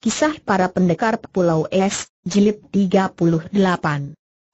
Kisah para pendekar Pulau Es, Jilid 38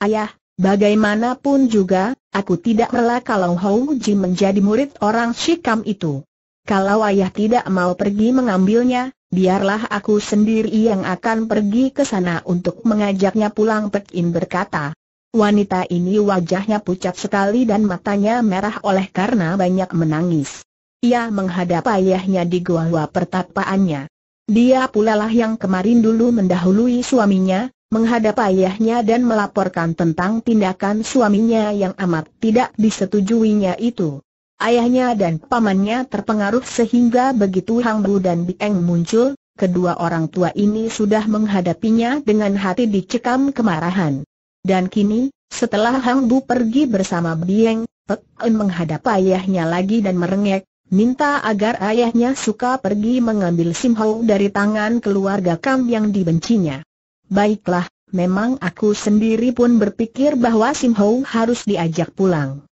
Ayah, bagaimanapun juga, aku tidak rela kalau Hou Ji menjadi murid orang Shikam itu. Kalau ayah tidak mau pergi mengambilnya, biarlah aku sendiri yang akan pergi ke sana untuk mengajaknya pulang Pekin berkata. Wanita ini wajahnya pucat sekali dan matanya merah oleh karena banyak menangis. Ia menghadap ayahnya di gua pertapaannya. Dia pula lah yang kemarin dulu mendahului suaminya, menghadap ayahnya dan melaporkan tentang tindakan suaminya yang amat tidak disetujuinya itu. Ayahnya dan pamannya terpengaruh sehingga begitu Hang Bu dan Bieng muncul, kedua orang tua ini sudah menghadapinya dengan hati dicekam kemarahan. Dan kini, setelah Hang Bu pergi bersama Bieng, Pek En menghadap ayahnya lagi dan merengek, minta agar ayahnya suka pergi mengambil Sim Ho dari tangan keluarga Kam yang dibencinya. Baiklah, memang aku sendiri pun berpikir bahwa Sim Ho harus diajak pulang.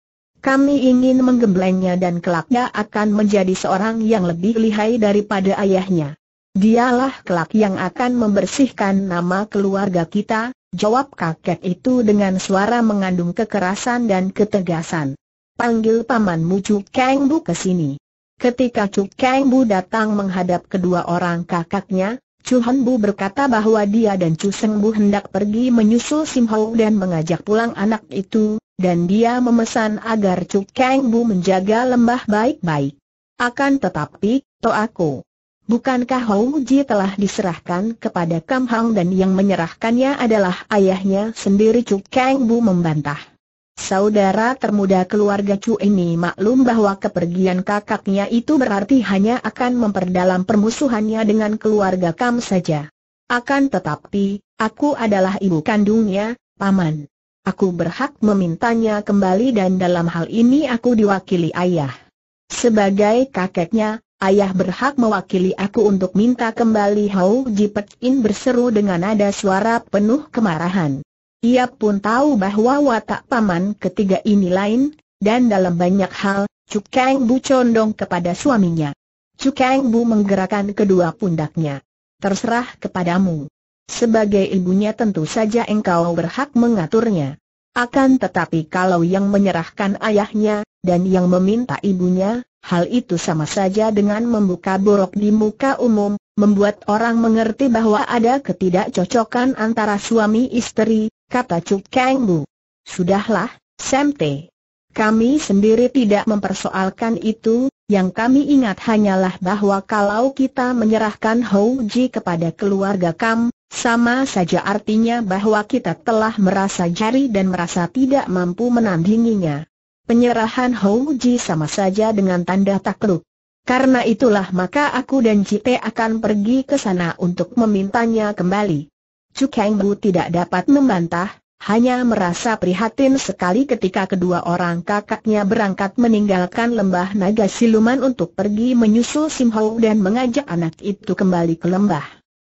Kami ingin menggemblengnya dan kelaknya akan menjadi seorang yang lebih lihai daripada ayahnya. Dialah kelak yang akan membersihkan nama keluarga kita, jawab kakek itu dengan suara mengandung kekerasan dan ketegasan. Panggil pamanmu Chu Kang Bu ke sini. Ketika Chu Kang Bu datang menghadap kedua orang kakaknya, Chu Han Bu berkata bahwa dia dan Chu Seng Bu hendak pergi menyusul Sim Ho dan mengajak pulang anak itu, dan dia memesan agar Chu Kang Bu menjaga lembah baik-baik. Akan tetapi, to aku. Bukankah Hou Ji telah diserahkan kepada Kam Hang dan yang menyerahkannya adalah ayahnya sendiri Chu Kang Bu membantah. Saudara termuda keluarga Chu ini maklum bahwa kepergian kakaknya itu berarti hanya akan memperdalam permusuhannya dengan keluarga Kam saja. Akan tetapi, aku adalah ibu kandungnya, Paman. Aku berhak memintanya kembali dan dalam hal ini aku diwakili ayah. Sebagai kakeknya, ayah berhak mewakili aku untuk minta kembali Hou Jipet In berseru dengan nada suara penuh kemarahan. Ia pun tahu bahwa watak paman ketiga ini lain, dan dalam banyak hal, Cuk Kang Bu condong kepada suaminya. Cuk Kang Bu menggerakkan kedua pundaknya. Terserah kepadamu. Sebagai ibunya tentu saja engkau berhak mengaturnya. Akan tetapi kalau yang menyerahkan ayahnya, dan yang meminta ibunya, hal itu sama saja dengan membuka borok di muka umum, membuat orang mengerti bahwa ada ketidakcocokan antara suami istri, kata Cuk Kang Bu. Sudahlah, T. Kami sendiri tidak mempersoalkan itu, yang kami ingat hanyalah bahwa kalau kita menyerahkan Hou Ji kepada keluarga Kam, sama saja artinya bahwa kita telah merasa jari dan merasa tidak mampu menandinginya. Penyerahan Hou Ji sama saja dengan tanda takluk. Karena itulah maka aku dan Cite akan pergi ke sana untuk memintanya kembali. Chu Kang Bu tidak dapat membantah, hanya merasa prihatin sekali ketika kedua orang kakaknya berangkat meninggalkan lembah naga siluman untuk pergi menyusul Sim Ho dan mengajak anak itu kembali ke lembah.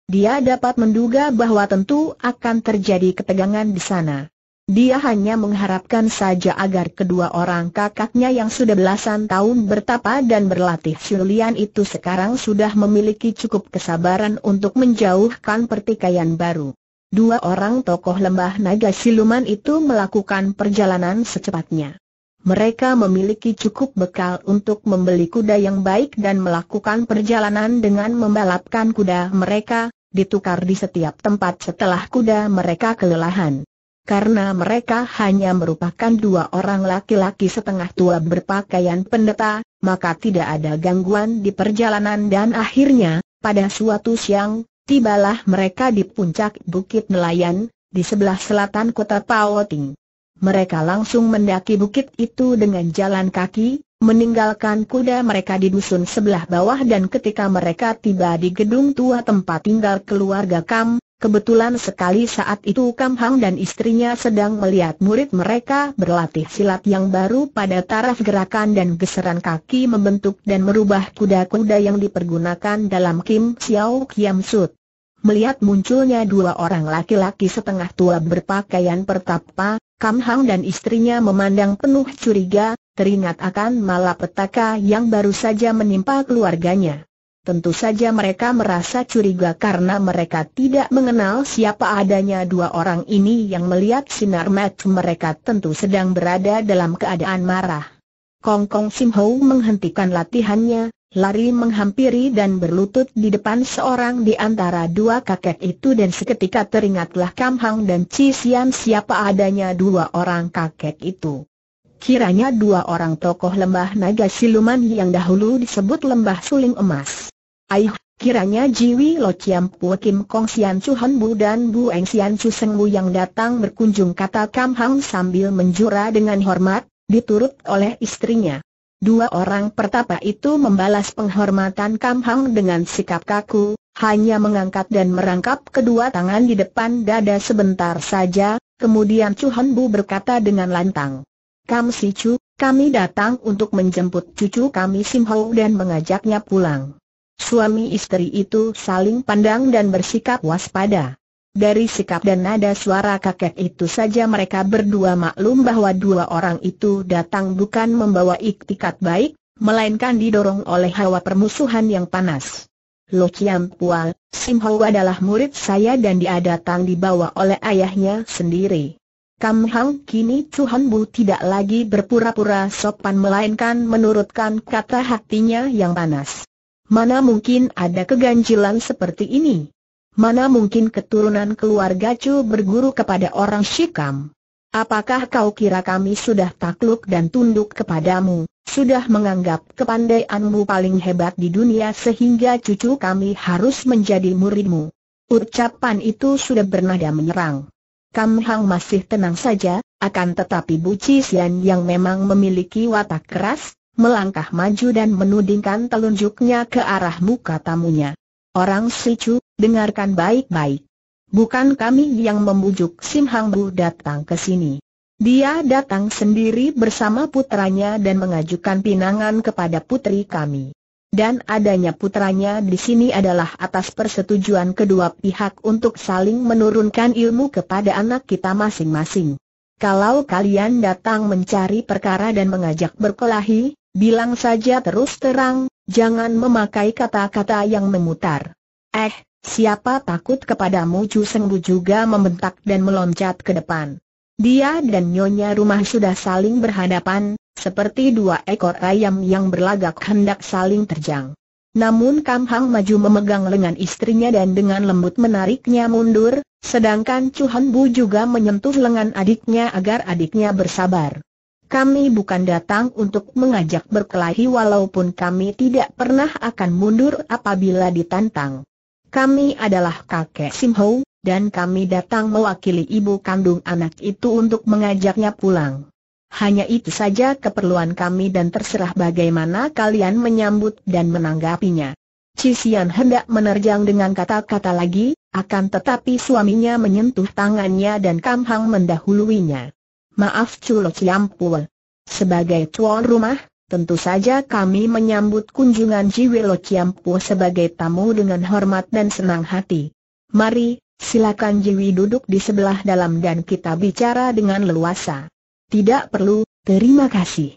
Dia dapat menduga bahwa tentu akan terjadi ketegangan di sana. Dia hanya mengharapkan saja agar kedua orang kakaknya yang sudah belasan tahun bertapa dan berlatih sulian itu sekarang sudah memiliki cukup kesabaran untuk menjauhkan pertikaian baru. Dua orang tokoh lembah naga siluman itu melakukan perjalanan secepatnya. Mereka memiliki cukup bekal untuk membeli kuda yang baik dan melakukan perjalanan dengan membalapkan kuda mereka, ditukar di setiap tempat setelah kuda mereka kelelahan. Karena mereka hanya merupakan dua orang laki-laki setengah tua berpakaian pendeta, maka tidak ada gangguan di perjalanan dan akhirnya, pada suatu siang, Tibalah mereka di puncak Bukit Nelayan, di sebelah selatan kota Paoting. Mereka langsung mendaki bukit itu dengan jalan kaki, meninggalkan kuda mereka di dusun sebelah bawah dan ketika mereka tiba di gedung tua tempat tinggal keluarga Kam, kebetulan sekali saat itu Kam Hang dan istrinya sedang melihat murid mereka berlatih silat yang baru pada taraf gerakan dan geseran kaki membentuk dan merubah kuda-kuda yang dipergunakan dalam Kim Xiao Kiam Sut. Melihat munculnya dua orang laki-laki setengah tua berpakaian pertapa, Kam Hang dan istrinya memandang penuh curiga, teringat akan malapetaka yang baru saja menimpa keluarganya. Tentu saja mereka merasa curiga karena mereka tidak mengenal siapa adanya dua orang ini yang melihat sinar mata mereka tentu sedang berada dalam keadaan marah. Kong Kong Sim Ho menghentikan latihannya, lari menghampiri dan berlutut di depan seorang di antara dua kakek itu dan seketika teringatlah Kam Hang dan Chi Sian siapa adanya dua orang kakek itu. Kiranya dua orang tokoh lembah naga siluman yang dahulu disebut lembah suling emas. Aih, kiranya Jiwi Lo Chiam Pu Kim Kong Sian Chu Han Bu dan Bu Eng Sian Chu Seng Bu yang datang berkunjung kata Kam Hang sambil menjura dengan hormat, diturut oleh istrinya. Dua orang pertapa itu membalas penghormatan Kam Hang dengan sikap kaku, hanya mengangkat dan merangkap kedua tangan di depan dada sebentar saja, kemudian Chu Han Bu berkata dengan lantang. Kam Si Chu, kami datang untuk menjemput cucu kami Sim Ho dan mengajaknya pulang. Suami istri itu saling pandang dan bersikap waspada. Dari sikap dan nada suara kakek itu saja mereka berdua maklum bahwa dua orang itu datang bukan membawa iktikat baik, melainkan didorong oleh hawa permusuhan yang panas. Lo Chiam Pual, Sim Ho adalah murid saya dan dia datang dibawa oleh ayahnya sendiri. Kam Hang kini Chuhan Bu tidak lagi berpura-pura sopan melainkan menurutkan kata hatinya yang panas. Mana mungkin ada keganjilan seperti ini? Mana mungkin keturunan keluarga Chu berguru kepada orang Shikam? Apakah kau kira kami sudah takluk dan tunduk kepadamu, sudah menganggap kepandaianmu paling hebat di dunia sehingga cucu kami harus menjadi muridmu? Ucapan itu sudah bernada menyerang. Kam Hang masih tenang saja, akan tetapi Bu Sian yang memang memiliki watak keras, melangkah maju dan menudingkan telunjuknya ke arah muka tamunya. Orang Sicu, dengarkan baik-baik. Bukan kami yang membujuk Sim Hang Bu datang ke sini. Dia datang sendiri bersama putranya dan mengajukan pinangan kepada putri kami dan adanya putranya di sini adalah atas persetujuan kedua pihak untuk saling menurunkan ilmu kepada anak kita masing-masing. Kalau kalian datang mencari perkara dan mengajak berkelahi, bilang saja terus terang, jangan memakai kata-kata yang memutar. Eh, siapa takut kepadamu Chu Sengbu juga membentak dan meloncat ke depan. Dia dan nyonya rumah sudah saling berhadapan, seperti dua ekor ayam yang berlagak hendak saling terjang. Namun Kam Hang maju memegang lengan istrinya dan dengan lembut menariknya mundur, sedangkan Chu Han Bu juga menyentuh lengan adiknya agar adiknya bersabar. Kami bukan datang untuk mengajak berkelahi walaupun kami tidak pernah akan mundur apabila ditantang. Kami adalah kakek Sim Ho, dan kami datang mewakili ibu kandung anak itu untuk mengajaknya pulang. Hanya itu saja keperluan kami dan terserah bagaimana kalian menyambut dan menanggapinya. Cisian hendak menerjang dengan kata-kata lagi, akan tetapi suaminya menyentuh tangannya dan Kamhang mendahuluinya. Maaf Culo Ciampul. Sebagai tuan rumah, tentu saja kami menyambut kunjungan Jiwilo Ciampu sebagai tamu dengan hormat dan senang hati. Mari, silakan Jiwi duduk di sebelah dalam dan kita bicara dengan leluasa. Tidak perlu, terima kasih.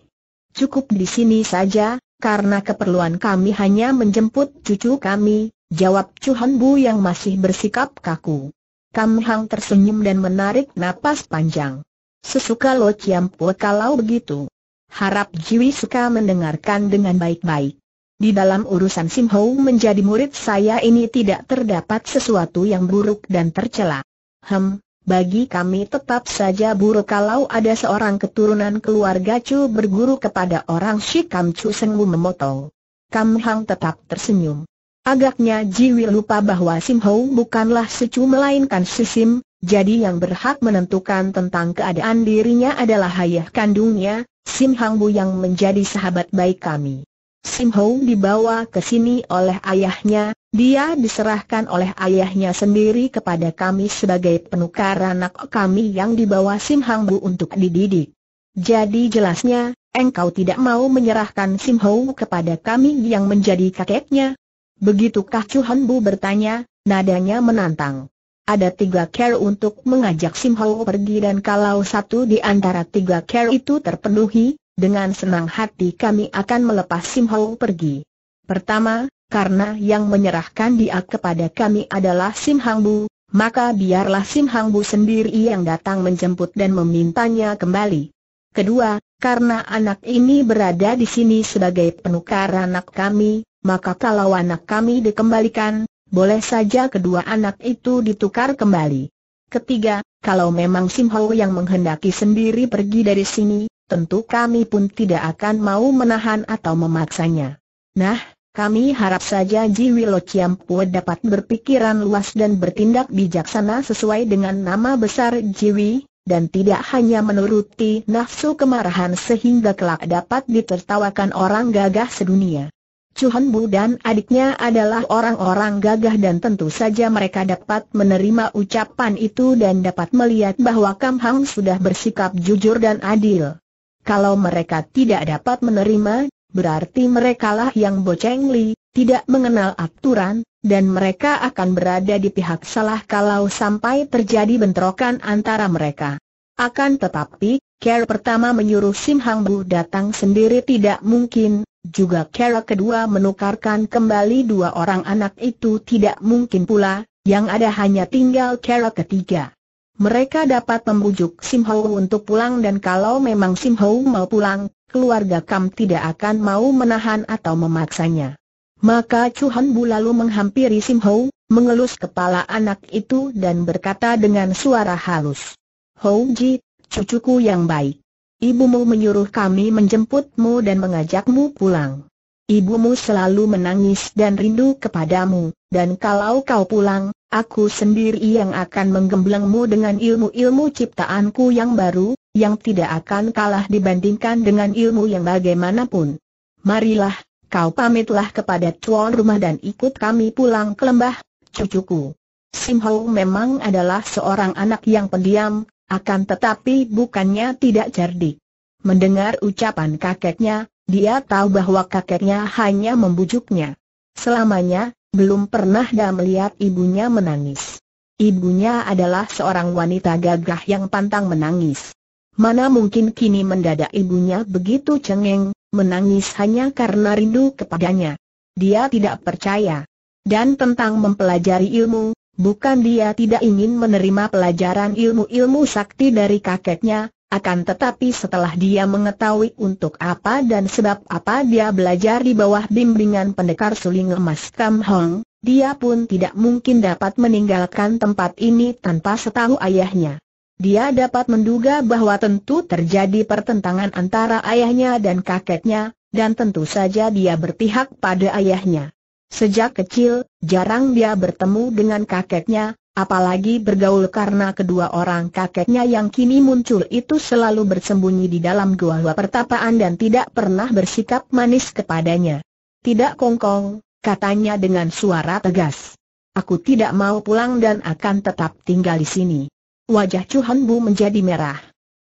Cukup di sini saja, karena keperluan kami hanya menjemput cucu kami, jawab Chuhan Bu yang masih bersikap kaku. Kam Hang tersenyum dan menarik napas panjang. Sesuka Lo Ciampu kalau begitu. Harap Jiwi suka mendengarkan dengan baik-baik. Di dalam urusan Sim Ho menjadi murid saya ini tidak terdapat sesuatu yang buruk dan tercela. Hem, bagi kami tetap saja buruk kalau ada seorang keturunan keluarga Chu berguru kepada orang Shikam Chu Sengmu memotong. Kam Hang tetap tersenyum. Agaknya Jiwi lupa bahwa Sim Ho bukanlah secu melainkan Sisim, jadi yang berhak menentukan tentang keadaan dirinya adalah ayah kandungnya, Sim Hang Bu yang menjadi sahabat baik kami. Sim Ho dibawa ke sini oleh ayahnya, dia diserahkan oleh ayahnya sendiri kepada kami sebagai penukar anak kami yang dibawa Sim Hang Bu untuk dididik. Jadi jelasnya, engkau tidak mau menyerahkan Sim Ho kepada kami yang menjadi kakeknya? Begitukah Chu Han Bu bertanya, nadanya menantang. Ada tiga care untuk mengajak Sim Ho pergi dan kalau satu di antara tiga care itu terpenuhi, dengan senang hati kami akan melepas Sim Ho pergi. Pertama, karena yang menyerahkan dia kepada kami adalah Sim Hang maka biarlah Sim Hang sendiri yang datang menjemput dan memintanya kembali. Kedua, karena anak ini berada di sini sebagai penukar anak kami, maka kalau anak kami dikembalikan, boleh saja kedua anak itu ditukar kembali. Ketiga, kalau memang Sim Ho yang menghendaki sendiri pergi dari sini, tentu kami pun tidak akan mau menahan atau memaksanya. Nah, kami harap saja Jiwi Lo Chiampu dapat berpikiran luas dan bertindak bijaksana sesuai dengan nama besar Jiwi, dan tidak hanya menuruti nafsu kemarahan sehingga kelak dapat ditertawakan orang gagah sedunia. Chuhan Bu dan adiknya adalah orang-orang gagah dan tentu saja mereka dapat menerima ucapan itu dan dapat melihat bahwa Kam Hang sudah bersikap jujur dan adil. Kalau mereka tidak dapat menerima, berarti merekalah yang boceng li, tidak mengenal aturan, dan mereka akan berada di pihak salah kalau sampai terjadi bentrokan antara mereka. Akan tetapi, cara pertama menyuruh Sim Hang Bu datang sendiri tidak mungkin, juga cara kedua menukarkan kembali dua orang anak itu tidak mungkin pula, yang ada hanya tinggal cara ketiga. Mereka dapat membujuk Sim Ho untuk pulang dan kalau memang Sim Ho mau pulang, keluarga Kam tidak akan mau menahan atau memaksanya. Maka Chuhan Bu lalu menghampiri Sim Ho, mengelus kepala anak itu dan berkata dengan suara halus. Ho Ji, cucuku yang baik. Ibumu menyuruh kami menjemputmu dan mengajakmu pulang. Ibumu selalu menangis dan rindu kepadamu, dan kalau kau pulang, aku sendiri yang akan menggemblengmu dengan ilmu-ilmu ciptaanku yang baru, yang tidak akan kalah dibandingkan dengan ilmu yang bagaimanapun. Marilah, kau pamitlah kepada tuan rumah dan ikut kami pulang ke lembah, cucuku. Sim Ho memang adalah seorang anak yang pendiam, akan tetapi bukannya tidak cerdik. Mendengar ucapan kakeknya, dia tahu bahwa kakeknya hanya membujuknya. Selamanya, belum pernah dia melihat ibunya menangis. Ibunya adalah seorang wanita gagah yang pantang menangis. Mana mungkin kini mendadak ibunya begitu cengeng, menangis hanya karena rindu kepadanya. Dia tidak percaya. Dan tentang mempelajari ilmu, bukan dia tidak ingin menerima pelajaran ilmu-ilmu sakti dari kakeknya, akan tetapi setelah dia mengetahui untuk apa dan sebab apa dia belajar di bawah bimbingan pendekar suling emas Kam Hong, dia pun tidak mungkin dapat meninggalkan tempat ini tanpa setahu ayahnya. Dia dapat menduga bahwa tentu terjadi pertentangan antara ayahnya dan kakeknya, dan tentu saja dia berpihak pada ayahnya. Sejak kecil, jarang dia bertemu dengan kakeknya, apalagi bergaul karena kedua orang kakeknya yang kini muncul itu selalu bersembunyi di dalam gua-gua pertapaan dan tidak pernah bersikap manis kepadanya. Tidak kongkong, katanya dengan suara tegas. Aku tidak mau pulang dan akan tetap tinggal di sini. Wajah Chuhan Bu menjadi merah.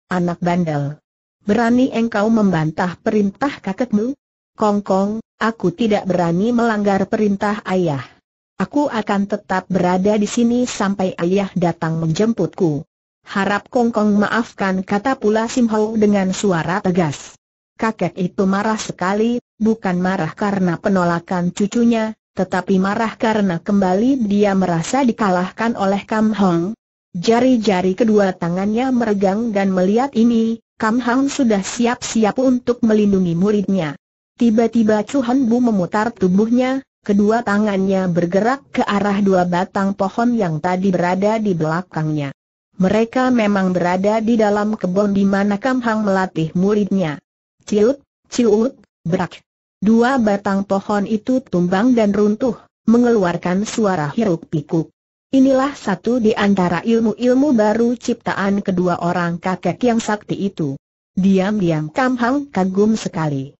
Anak bandel. Berani engkau membantah perintah kakekmu? Kongkong, aku tidak berani melanggar perintah ayah. Aku akan tetap berada di sini sampai ayah datang menjemputku. Harap Kongkong maafkan kata pula Sim Ho dengan suara tegas. Kakek itu marah sekali, bukan marah karena penolakan cucunya, tetapi marah karena kembali dia merasa dikalahkan oleh Kam Hong. Jari-jari kedua tangannya meregang dan melihat ini, Kam Hong sudah siap-siap untuk melindungi muridnya. Tiba-tiba Chuhan Bu memutar tubuhnya, kedua tangannya bergerak ke arah dua batang pohon yang tadi berada di belakangnya. Mereka memang berada di dalam kebun di mana Kam Hang melatih muridnya. Ciut, ciut, berak. Dua batang pohon itu tumbang dan runtuh, mengeluarkan suara hiruk pikuk. Inilah satu di antara ilmu-ilmu baru ciptaan kedua orang kakek yang sakti itu. Diam-diam Kam Hang kagum sekali.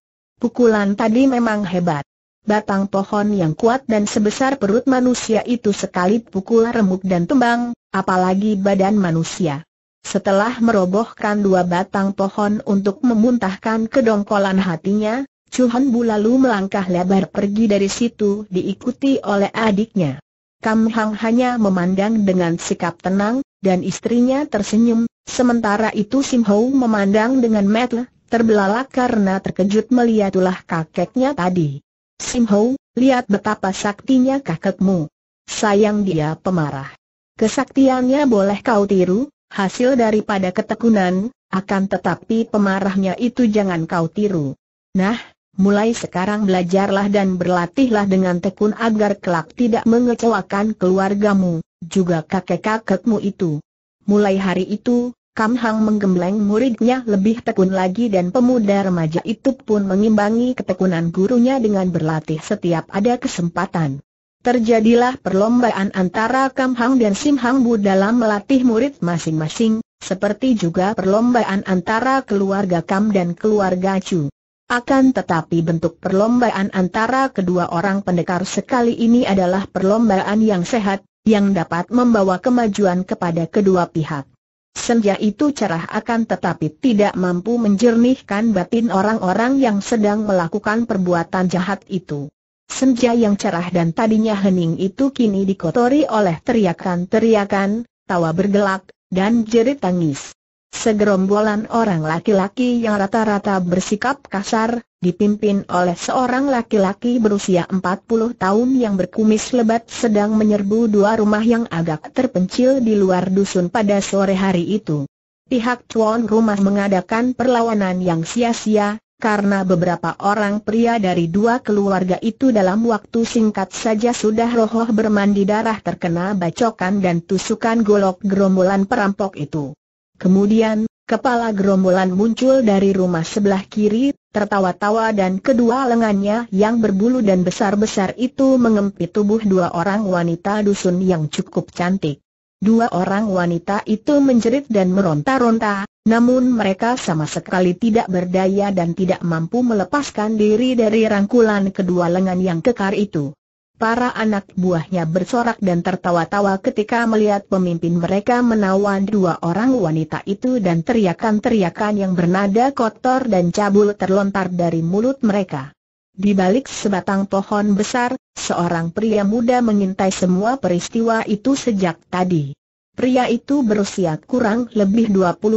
Pukulan tadi memang hebat batang pohon yang kuat dan sebesar perut manusia itu sekali pukul remuk dan tumbang, apalagi badan manusia. Setelah merobohkan dua batang pohon untuk memuntahkan kedongkolan hatinya, Chuhan Bu lalu melangkah lebar pergi dari situ diikuti oleh adiknya. Kam Hang hanya memandang dengan sikap tenang, dan istrinya tersenyum, sementara itu Sim Ho memandang dengan mata terbelalak karena terkejut melihat ulah kakeknya tadi. Sim Ho, lihat betapa saktinya kakekmu. Sayang dia pemarah. Kesaktiannya boleh kau tiru, hasil daripada ketekunan, akan tetapi pemarahnya itu jangan kau tiru. Nah, mulai sekarang belajarlah dan berlatihlah dengan tekun agar kelak tidak mengecewakan keluargamu, juga kakek-kakekmu itu. Mulai hari itu, Kam Hang menggembleng muridnya lebih tekun lagi dan pemuda remaja itu pun mengimbangi ketekunan gurunya dengan berlatih setiap ada kesempatan. Terjadilah perlombaan antara Kam Hang dan Sim Hang Bu dalam melatih murid masing-masing, seperti juga perlombaan antara keluarga Kam dan keluarga Chu. Akan tetapi bentuk perlombaan antara kedua orang pendekar sekali ini adalah perlombaan yang sehat, yang dapat membawa kemajuan kepada kedua pihak. Senja itu cerah akan tetapi tidak mampu menjernihkan batin orang-orang yang sedang melakukan perbuatan jahat itu. Senja yang cerah dan tadinya hening itu kini dikotori oleh teriakan-teriakan, tawa bergelak, dan jerit tangis. Segerombolan orang laki-laki yang rata-rata bersikap kasar, dipimpin oleh seorang laki-laki berusia 40 tahun yang berkumis lebat sedang menyerbu dua rumah yang agak terpencil di luar dusun pada sore hari itu. Pihak tuan rumah mengadakan perlawanan yang sia-sia, karena beberapa orang pria dari dua keluarga itu dalam waktu singkat saja sudah rohoh bermandi darah terkena bacokan dan tusukan golok gerombolan perampok itu. Kemudian, kepala gerombolan muncul dari rumah sebelah kiri, tertawa-tawa dan kedua lengannya yang berbulu dan besar-besar itu mengempit tubuh dua orang wanita dusun yang cukup cantik. Dua orang wanita itu menjerit dan meronta-ronta, namun mereka sama sekali tidak berdaya dan tidak mampu melepaskan diri dari rangkulan kedua lengan yang kekar itu. Para anak buahnya bersorak dan tertawa-tawa ketika melihat pemimpin mereka menawan dua orang wanita itu dan teriakan-teriakan yang bernada kotor dan cabul terlontar dari mulut mereka. Di balik sebatang pohon besar, seorang pria muda mengintai semua peristiwa itu sejak tadi. Pria itu berusia kurang lebih 25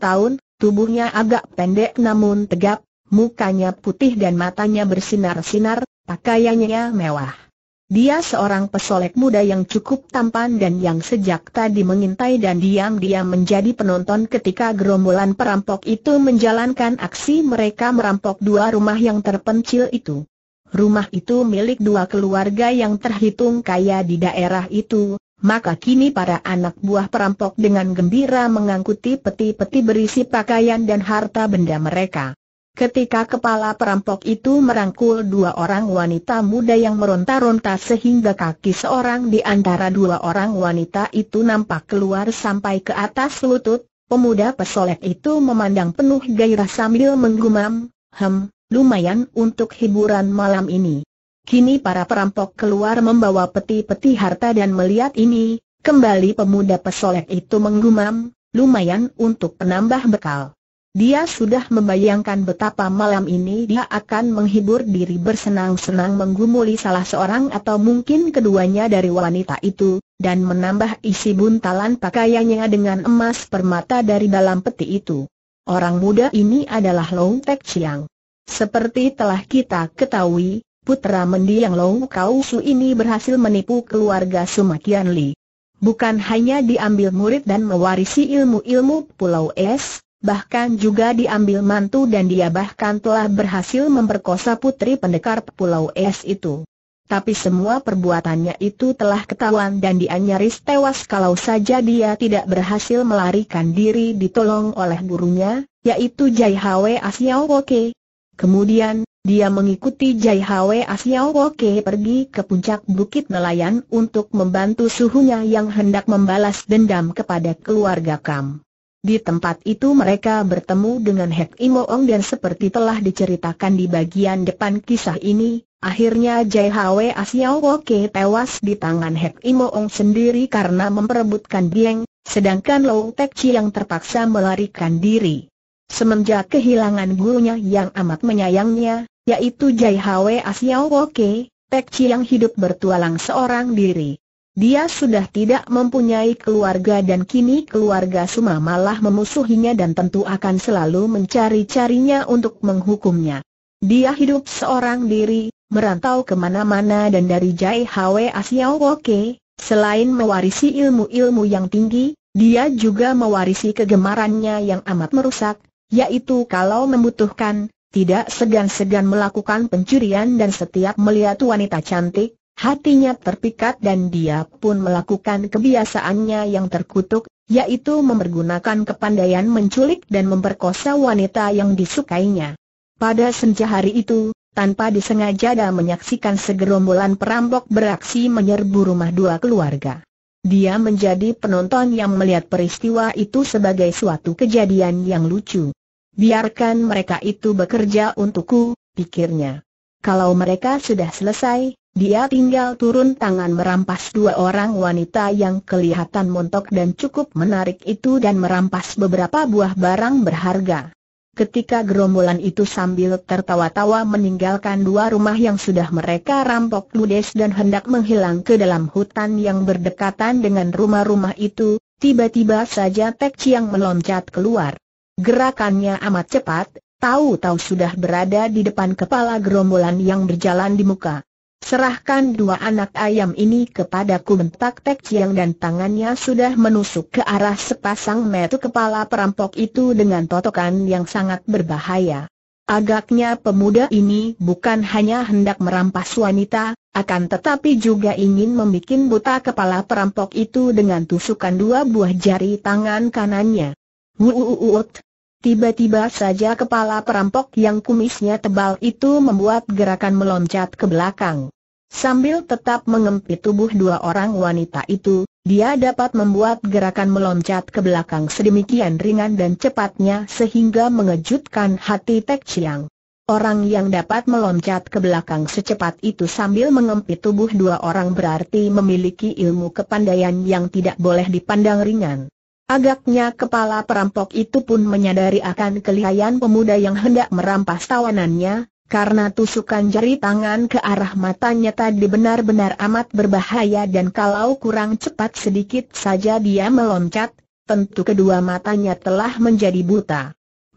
tahun, tubuhnya agak pendek namun tegap, mukanya putih dan matanya bersinar-sinar, pakaiannya mewah. Dia seorang pesolek muda yang cukup tampan dan yang sejak tadi mengintai dan diam-diam menjadi penonton ketika gerombolan perampok itu menjalankan aksi mereka merampok dua rumah yang terpencil itu. Rumah itu milik dua keluarga yang terhitung kaya di daerah itu, maka kini para anak buah perampok dengan gembira mengangkuti peti-peti berisi pakaian dan harta benda mereka. Ketika kepala perampok itu merangkul dua orang wanita muda yang meronta-ronta sehingga kaki seorang di antara dua orang wanita itu nampak keluar sampai ke atas lutut, pemuda pesolek itu memandang penuh gairah sambil menggumam, hem, lumayan untuk hiburan malam ini. Kini para perampok keluar membawa peti-peti harta dan melihat ini, kembali pemuda pesolek itu menggumam, lumayan untuk penambah bekal. Dia sudah membayangkan betapa malam ini dia akan menghibur diri bersenang-senang menggumuli salah seorang atau mungkin keduanya dari wanita itu, dan menambah isi buntalan pakaiannya dengan emas permata dari dalam peti itu. Orang muda ini adalah Long Tek Chiang. Seperti telah kita ketahui, putra mendiang Long Kau Su ini berhasil menipu keluarga Sumakian Li. Bukan hanya diambil murid dan mewarisi ilmu-ilmu Pulau Es, bahkan juga diambil mantu dan dia bahkan telah berhasil memperkosa putri pendekar Pulau Es itu. Tapi semua perbuatannya itu telah ketahuan dan dia nyaris tewas kalau saja dia tidak berhasil melarikan diri ditolong oleh gurunya, yaitu Jai Hwe Asiao Woke. Kemudian, dia mengikuti Jai Hwe Asiao Woke pergi ke puncak Bukit Nelayan untuk membantu suhunya yang hendak membalas dendam kepada keluarga Kam. Di tempat itu mereka bertemu dengan Hek Imoong dan seperti telah diceritakan di bagian depan kisah ini, akhirnya Jai Hwe Asiao Woke tewas di tangan Hek Imoong sendiri karena memperebutkan Bieng, sedangkan Low Tek Chi yang terpaksa melarikan diri. Semenjak kehilangan gurunya yang amat menyayangnya, yaitu Jai Hwe Asiao Woke, Tek Chi yang hidup bertualang seorang diri. Dia sudah tidak mempunyai keluarga dan kini keluarga Suma malah memusuhinya dan tentu akan selalu mencari-carinya untuk menghukumnya. Dia hidup seorang diri, merantau ke mana-mana dan dari Jai Hwe Asiao Woke, selain mewarisi ilmu-ilmu yang tinggi, dia juga mewarisi kegemarannya yang amat merusak, yaitu kalau membutuhkan, tidak segan-segan melakukan pencurian dan setiap melihat wanita cantik, hatinya terpikat dan dia pun melakukan kebiasaannya yang terkutuk, yaitu mempergunakan kepandaian menculik dan memperkosa wanita yang disukainya. Pada senja hari itu, tanpa disengaja dan menyaksikan segerombolan perampok beraksi menyerbu rumah dua keluarga. Dia menjadi penonton yang melihat peristiwa itu sebagai suatu kejadian yang lucu. Biarkan mereka itu bekerja untukku, pikirnya. Kalau mereka sudah selesai, dia tinggal turun tangan merampas dua orang wanita yang kelihatan montok dan cukup menarik itu dan merampas beberapa buah barang berharga. Ketika gerombolan itu sambil tertawa-tawa meninggalkan dua rumah yang sudah mereka rampok ludes dan hendak menghilang ke dalam hutan yang berdekatan dengan rumah-rumah itu, tiba-tiba saja Tek Chiang meloncat keluar. Gerakannya amat cepat, tahu-tahu sudah berada di depan kepala gerombolan yang berjalan di muka. Serahkan dua anak ayam ini kepadaku bentak Tek Chiang dan tangannya sudah menusuk ke arah sepasang metu kepala perampok itu dengan totokan yang sangat berbahaya. Agaknya pemuda ini bukan hanya hendak merampas wanita, akan tetapi juga ingin membuat buta kepala perampok itu dengan tusukan dua buah jari tangan kanannya. Wuuuut! Tiba-tiba saja kepala perampok yang kumisnya tebal itu membuat gerakan meloncat ke belakang. Sambil tetap mengempit tubuh dua orang wanita itu, dia dapat membuat gerakan meloncat ke belakang sedemikian ringan dan cepatnya sehingga mengejutkan hati Tek Chiang. Orang yang dapat meloncat ke belakang secepat itu sambil mengempit tubuh dua orang berarti memiliki ilmu kepandaian yang tidak boleh dipandang ringan. Agaknya kepala perampok itu pun menyadari akan kelihayan pemuda yang hendak merampas tawanannya, karena tusukan jari tangan ke arah matanya tadi benar-benar amat berbahaya dan kalau kurang cepat sedikit saja dia meloncat, tentu kedua matanya telah menjadi buta.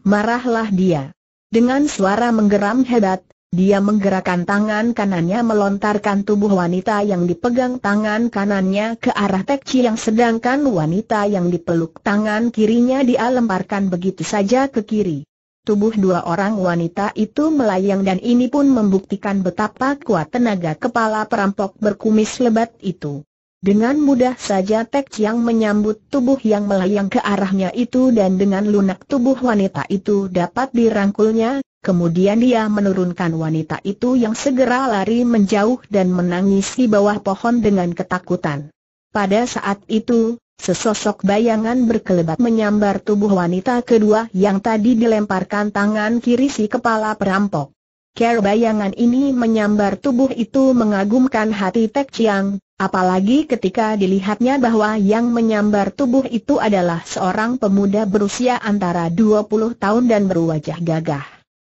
Marahlah dia. Dengan suara menggeram hebat, dia menggerakkan tangan kanannya melontarkan tubuh wanita yang dipegang tangan kanannya ke arah Tekci yang sedangkan wanita yang dipeluk tangan kirinya dia lemparkan begitu saja ke kiri. Tubuh dua orang wanita itu melayang dan ini pun membuktikan betapa kuat tenaga kepala perampok berkumis lebat itu. Dengan mudah saja Tek Chiang menyambut tubuh yang melayang ke arahnya itu dan dengan lunak tubuh wanita itu dapat dirangkulnya, kemudian dia menurunkan wanita itu yang segera lari menjauh dan menangis di bawah pohon dengan ketakutan. Pada saat itu, Sesosok bayangan berkelebat menyambar tubuh wanita kedua yang tadi dilemparkan tangan kiri si kepala perampok. Care bayangan ini menyambar tubuh itu mengagumkan hati Tek Chiang, apalagi ketika dilihatnya bahwa yang menyambar tubuh itu adalah seorang pemuda berusia antara 20 tahun dan berwajah gagah.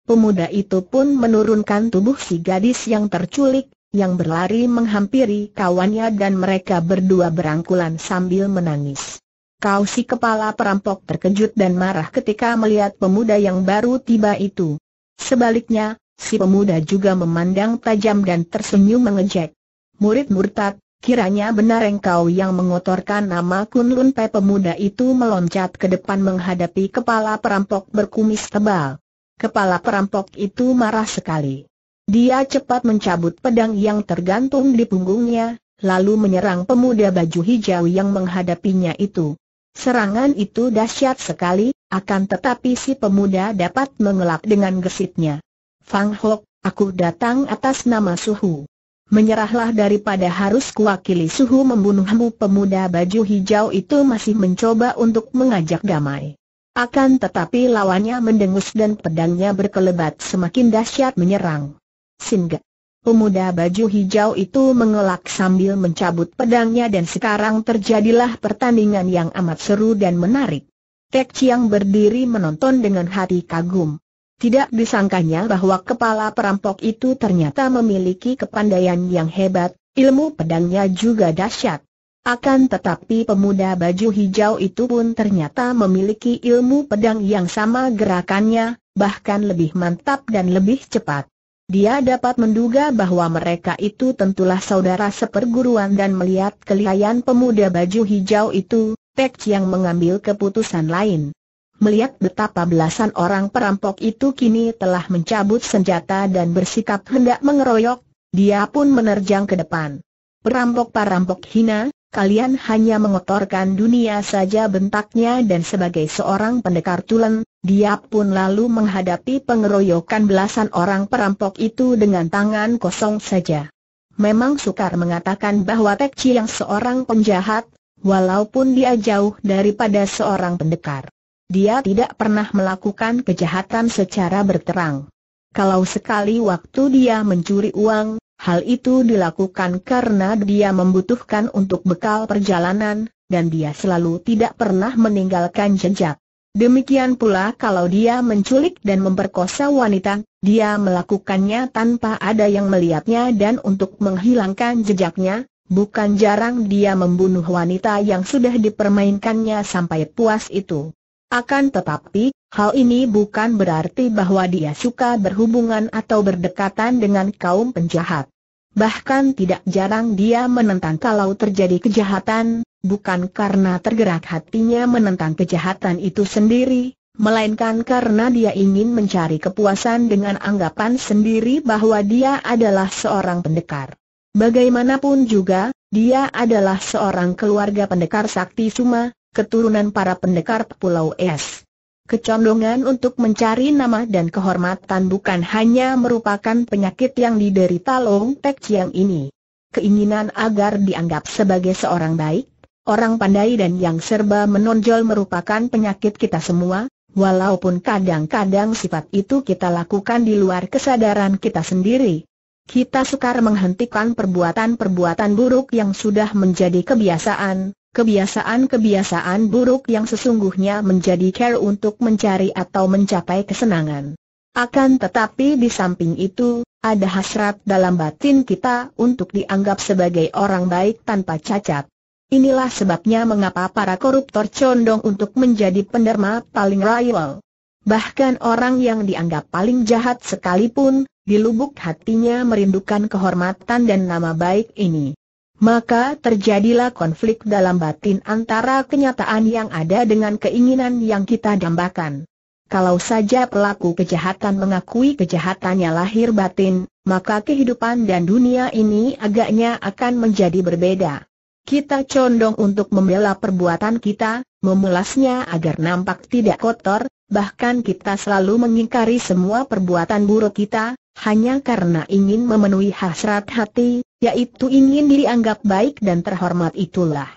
Pemuda itu pun menurunkan tubuh si gadis yang terculik, yang berlari menghampiri kawannya dan mereka berdua berangkulan sambil menangis. Kau si kepala perampok terkejut dan marah ketika melihat pemuda yang baru tiba itu. Sebaliknya, si pemuda juga memandang tajam dan tersenyum mengejek. Murid murtad, kiranya benar engkau yang mengotorkan nama Kun Lun Pe pemuda itu meloncat ke depan menghadapi kepala perampok berkumis tebal. Kepala perampok itu marah sekali. Dia cepat mencabut pedang yang tergantung di punggungnya, lalu menyerang pemuda baju hijau yang menghadapinya itu. Serangan itu dahsyat sekali, akan tetapi si pemuda dapat mengelak dengan gesitnya. Fang Hok, aku datang atas nama Suhu. Menyerahlah daripada harus kuakili Suhu membunuhmu pemuda baju hijau itu masih mencoba untuk mengajak damai. Akan tetapi lawannya mendengus dan pedangnya berkelebat semakin dahsyat menyerang. Singa. Pemuda baju hijau itu mengelak sambil mencabut pedangnya dan sekarang terjadilah pertandingan yang amat seru dan menarik. Tek Chiang berdiri menonton dengan hati kagum. Tidak disangkanya bahwa kepala perampok itu ternyata memiliki kepandaian yang hebat, ilmu pedangnya juga dahsyat. Akan tetapi pemuda baju hijau itu pun ternyata memiliki ilmu pedang yang sama gerakannya, bahkan lebih mantap dan lebih cepat. dia dapat menduga bahwa mereka itu tentulah saudara seperguruan dan melihat kelihayan pemuda baju hijau itu, Pek Chiang mengambil keputusan lain. Melihat betapa belasan orang perampok itu kini telah mencabut senjata dan bersikap hendak mengeroyok, dia pun menerjang ke depan. Perampok-perampok hina, kalian hanya mengotorkan dunia saja bentaknya dan sebagai seorang pendekar tulen, dia pun lalu menghadapi pengeroyokan belasan orang perampok itu dengan tangan kosong saja. Memang sukar mengatakan bahwa Tek Chi yang seorang penjahat, walaupun dia jauh daripada seorang pendekar. Dia tidak pernah melakukan kejahatan secara berterang. Kalau sekali waktu dia mencuri uang, Hal itu dilakukan karena dia membutuhkan untuk bekal perjalanan, dan dia selalu tidak pernah meninggalkan jejak. Demikian pula kalau dia menculik dan memperkosa wanita, dia melakukannya tanpa ada yang melihatnya dan untuk menghilangkan jejaknya, bukan jarang dia membunuh wanita yang sudah dipermainkannya sampai puas itu. Akan tetapi, hal ini bukan berarti bahwa dia suka berhubungan atau berdekatan dengan kaum penjahat. Bahkan tidak jarang dia menentang kalau terjadi kejahatan, bukan karena tergerak hatinya menentang kejahatan itu sendiri, melainkan karena dia ingin mencari kepuasan dengan anggapan sendiri bahwa dia adalah seorang pendekar. Bagaimanapun juga, dia adalah seorang keluarga pendekar sakti Suma, keturunan para pendekar Pulau Es. Kecondongan untuk mencari nama dan kehormatan bukan hanya merupakan penyakit yang diderita Long Tek Chiang ini. Keinginan agar dianggap sebagai seorang baik, orang pandai dan yang serba menonjol merupakan penyakit kita semua, walaupun kadang-kadang sifat itu kita lakukan di luar kesadaran kita sendiri. Kita sukar menghentikan perbuatan-perbuatan buruk yang sudah menjadi kebiasaan, kebiasaan-kebiasaan buruk yang sesungguhnya menjadi care untuk mencari atau mencapai kesenangan. Akan tetapi di samping itu, ada hasrat dalam batin kita untuk dianggap sebagai orang baik tanpa cacat. Inilah sebabnya mengapa para koruptor condong untuk menjadi penderma paling royal. Bahkan orang yang dianggap paling jahat sekalipun, di lubuk hatinya merindukan kehormatan dan nama baik ini. Maka terjadilah konflik dalam batin antara kenyataan yang ada dengan keinginan yang kita dambakan. Kalau saja pelaku kejahatan mengakui kejahatannya lahir batin, maka kehidupan dan dunia ini agaknya akan menjadi berbeda. Kita condong untuk membela perbuatan kita, memulasnya agar nampak tidak kotor, bahkan kita selalu mengingkari semua perbuatan buruk kita, hanya karena ingin memenuhi hasrat hati, yaitu ingin dianggap baik dan terhormat itulah.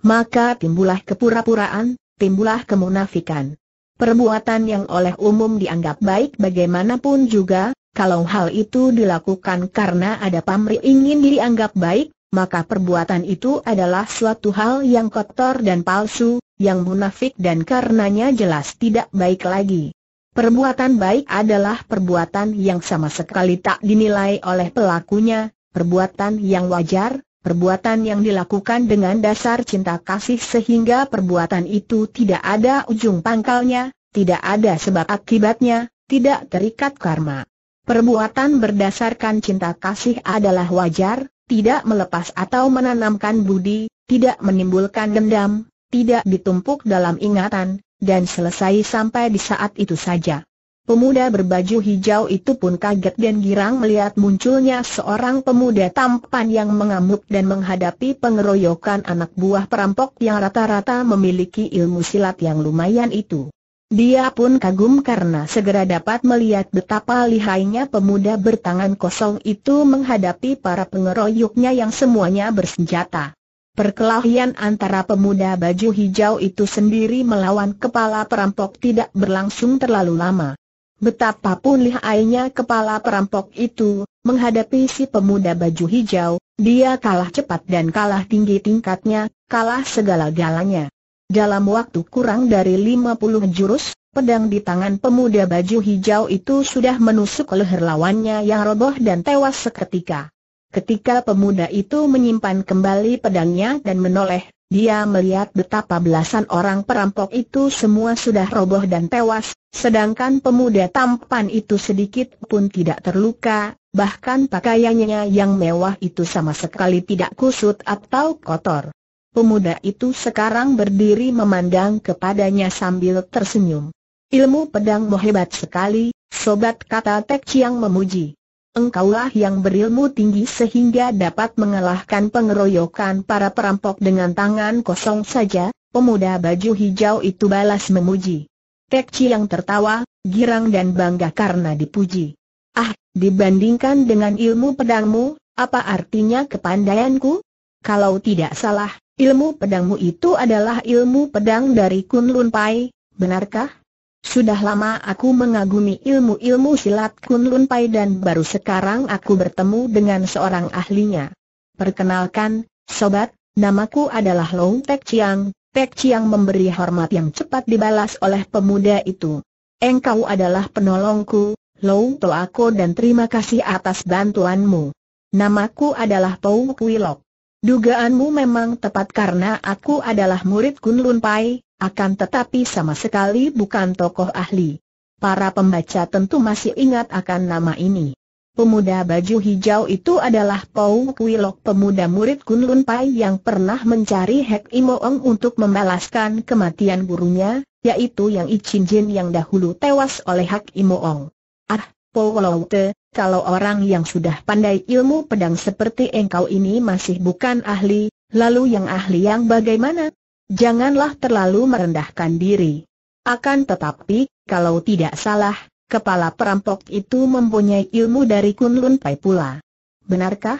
Maka timbullah kepura-puraan, timbullah kemunafikan. Perbuatan yang oleh umum dianggap baik bagaimanapun juga, kalau hal itu dilakukan karena ada pamrih ingin dianggap baik, maka perbuatan itu adalah suatu hal yang kotor dan palsu, yang munafik dan karenanya jelas tidak baik lagi. Perbuatan baik adalah perbuatan yang sama sekali tak dinilai oleh pelakunya, perbuatan yang wajar, perbuatan yang dilakukan dengan dasar cinta kasih sehingga perbuatan itu tidak ada ujung pangkalnya, tidak ada sebab akibatnya, tidak terikat karma. Perbuatan berdasarkan cinta kasih adalah wajar, tidak melepas atau menanamkan budi, tidak menimbulkan dendam, tidak ditumpuk dalam ingatan, dan selesai sampai di saat itu saja. Pemuda berbaju hijau itu pun kaget dan girang melihat munculnya seorang pemuda tampan yang mengamuk dan menghadapi pengeroyokan anak buah perampok yang rata-rata memiliki ilmu silat yang lumayan itu. Dia pun kagum karena segera dapat melihat betapa lihainya pemuda bertangan kosong itu menghadapi para pengeroyoknya yang semuanya bersenjata. Perkelahian antara pemuda baju hijau itu sendiri melawan kepala perampok tidak berlangsung terlalu lama. Betapapun lihainya kepala perampok itu, menghadapi si pemuda baju hijau, dia kalah cepat dan kalah tinggi tingkatnya, kalah segala-galanya. Dalam waktu kurang dari 50 jurus, pedang di tangan pemuda baju hijau itu sudah menusuk leher lawannya yang roboh dan tewas seketika. Ketika pemuda itu menyimpan kembali pedangnya dan menoleh, dia melihat betapa belasan orang perampok itu semua sudah roboh dan tewas, sedangkan pemuda tampan itu sedikit pun tidak terluka, bahkan pakaiannya yang mewah itu sama sekali tidak kusut atau kotor. Pemuda itu sekarang berdiri memandang kepadanya sambil tersenyum. Ilmu pedangmu hebat sekali, sobat kata Tek Chiang memuji. Engkaulah yang berilmu tinggi sehingga dapat mengalahkan pengeroyokan para perampok dengan tangan kosong saja, pemuda baju hijau itu balas memuji. Tek yang tertawa, girang dan bangga karena dipuji. Ah, dibandingkan dengan ilmu pedangmu, apa artinya kepandaianku? Kalau tidak salah, ilmu pedangmu itu adalah ilmu pedang dari Kun Lun Pai, benarkah? Sudah lama aku mengagumi ilmu-ilmu silat Kun Lun Pai dan baru sekarang aku bertemu dengan seorang ahlinya. Perkenalkan, sobat, namaku adalah Long Tek Chiang. Tek Chiang memberi hormat yang cepat dibalas oleh pemuda itu. Engkau adalah penolongku, Long Toako dan terima kasih atas bantuanmu. Namaku adalah Pau Kuilok. Dugaanmu memang tepat karena aku adalah murid Kun Lun Pai, akan tetapi sama sekali bukan tokoh ahli. Para pembaca tentu masih ingat akan nama ini. Pemuda baju hijau itu adalah Pau Kuilok pemuda murid Kun Lun Pai yang pernah mencari Hek Imoong untuk membalaskan kematian gurunya, yaitu yang Ichin Jin yang dahulu tewas oleh Hek Imoong. Ah, Pau Laute, kalau orang yang sudah pandai ilmu pedang seperti engkau ini masih bukan ahli, lalu yang ahli yang bagaimana? Janganlah terlalu merendahkan diri. Akan tetapi, kalau tidak salah, kepala perampok itu mempunyai ilmu dari Kun Lun Pai pula. Benarkah?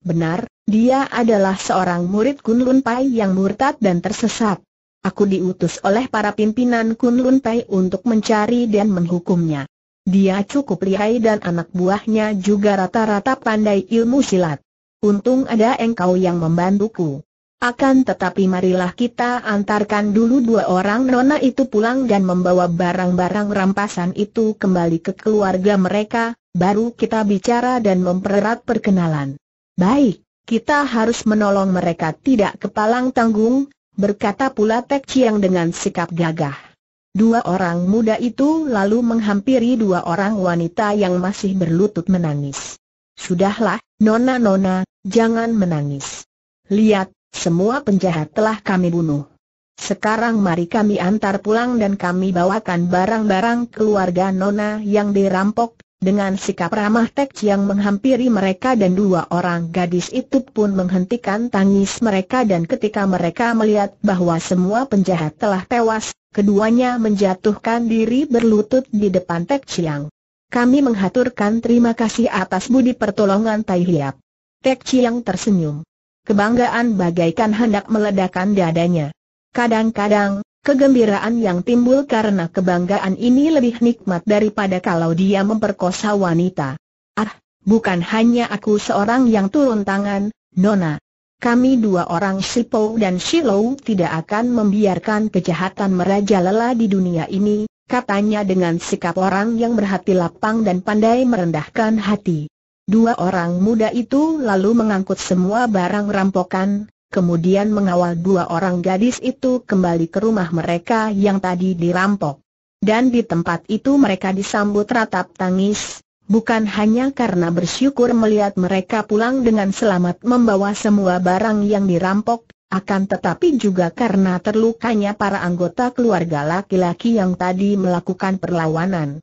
Benar, dia adalah seorang murid Kun Lun Pai yang murtad dan tersesat. Aku diutus oleh para pimpinan Kun Lun Pai untuk mencari dan menghukumnya. Dia cukup lihai dan anak buahnya juga rata-rata pandai ilmu silat. Untung ada engkau yang membantuku. Akan tetapi marilah kita antarkan dulu dua orang nona itu pulang dan membawa barang-barang rampasan itu kembali ke keluarga mereka, baru kita bicara dan mempererat perkenalan. Baik, kita harus menolong mereka tidak kepalang tanggung, berkata pula Tek Chiang dengan sikap gagah. Dua orang muda itu lalu menghampiri dua orang wanita yang masih berlutut menangis. Sudahlah, nona-nona, jangan menangis. Lihat, semua penjahat telah kami bunuh. Sekarang mari kami antar pulang dan kami bawakan barang-barang keluarga Nona yang dirampok, dengan sikap ramah Tek yang menghampiri mereka dan dua orang gadis itu pun menghentikan tangis mereka dan ketika mereka melihat bahwa semua penjahat telah tewas, keduanya menjatuhkan diri berlutut di depan Tek Chiang. Kami menghaturkan terima kasih atas budi pertolongan Tai Hiap. Tek Chiang tersenyum. Kebanggaan bagaikan hendak meledakkan dadanya. Kadang-kadang, kegembiraan yang timbul karena kebanggaan ini lebih nikmat daripada kalau dia memperkosa wanita. Ah, bukan hanya aku seorang yang turun tangan, Nona. Kami dua orang Sipo dan Shilo tidak akan membiarkan kejahatan merajalela di dunia ini, katanya dengan sikap orang yang berhati lapang dan pandai merendahkan hati. Dua orang muda itu lalu mengangkut semua barang rampokan, kemudian mengawal dua orang gadis itu kembali ke rumah mereka yang tadi dirampok. Dan di tempat itu mereka disambut ratap tangis, bukan hanya karena bersyukur melihat mereka pulang dengan selamat membawa semua barang yang dirampok, akan tetapi juga karena terlukanya para anggota keluarga laki-laki yang tadi melakukan perlawanan.